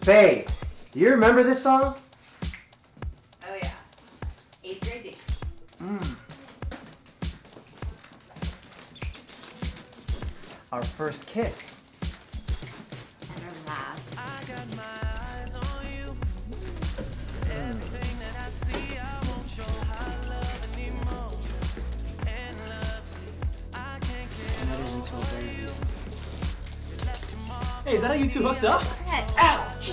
Faye, do you remember this song? Oh yeah. Eighth grade D. Mm. Our first kiss. And our last. And that is until very recent. Hey, is that how you two hooked up? Ouch!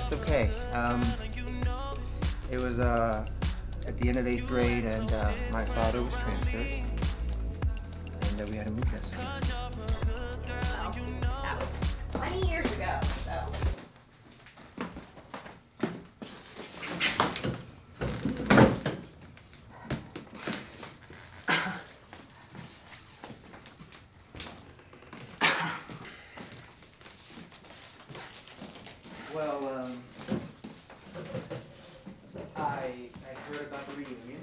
It's okay. Um, it was uh, at the end of eighth grade, and uh, my father was transferred, and uh, we had to move this. Well, Well, um, I I heard about the reunion,